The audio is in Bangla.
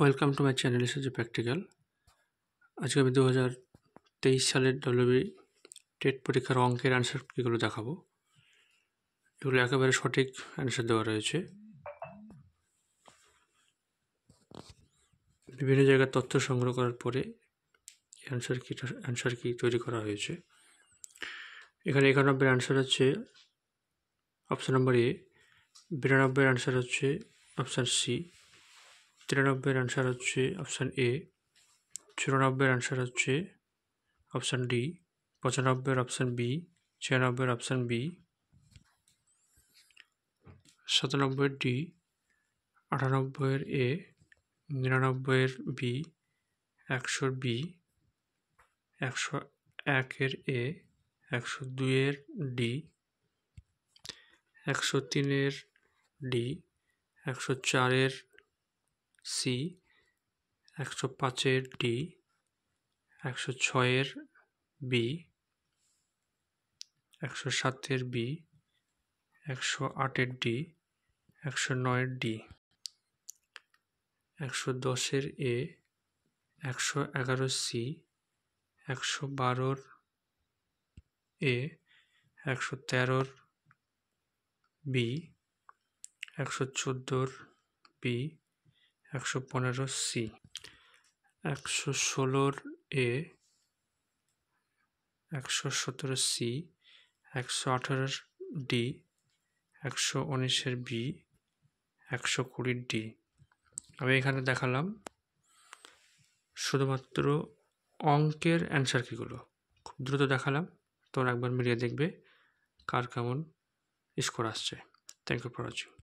ওয়েলকাম টু মাই চ্যানেল এসেছে প্র্যাকটিক্যাল। আজকে আমি দু হাজার তেইশ সালের ডব্লিউবি টেট পরীক্ষার অঙ্কের অ্যান্সার কীগুলো দেখাবো। এগুলো একেবারে সঠিক অ্যান্সার দেওয়া রয়েছে। বিভিন্ন জায়গার তথ্য সংগ্রহ করার পরে অ্যান্সার কি অ্যান্সার কি তৈরি করা হয়েছে। এখানে একানব্বই অ্যান্সার হচ্ছে অপশান নম্বর এ বিরানব্বই অ্যান্সার হচ্ছে অপশান সি তিরানব্বইয়ের অ্যান্সার হচ্ছে অপশান এ চুরানব্বইয়ের অ্যান্সার হচ্ছে অপশান ডি পঁচানব্বইয়ের অপশান বি ছিয়ানব্বইয়ের অপশান বি সাতানব্বইয়ের ডি আটানব্বইয়ের এ নিরানব্বইয়ের বি একশোর বি একশো একের এ একশো দুইয়ের ডি একশো তিনের ডি একশো চারের সি, একশো পাঁচের ডি, একশো ছয়ের বি, একশো সাতের বি, একশো আটের ডি, একশো নয়ের ডি। একশো দশের এ, একশো এগারো সি, একশো বারোর এ, একশো তেরোর বি, একশো চোদ্দোর বি একশো পনেরো সি। একশো ষোলোর এ, একশো সতেরো সি, একশো আঠারোর ডি, একশো উনিশের বি, একশো কুড়ির ডি। আমি এখানে দেখালাম শুধুমাত্র অঙ্কের অ্যান্সার কীগুলো। খুব দ্রুত দেখালাম, তোমরা একবার মিলিয়ে দেখবে কার কেমন স্কোর আসছে। Thank you for watching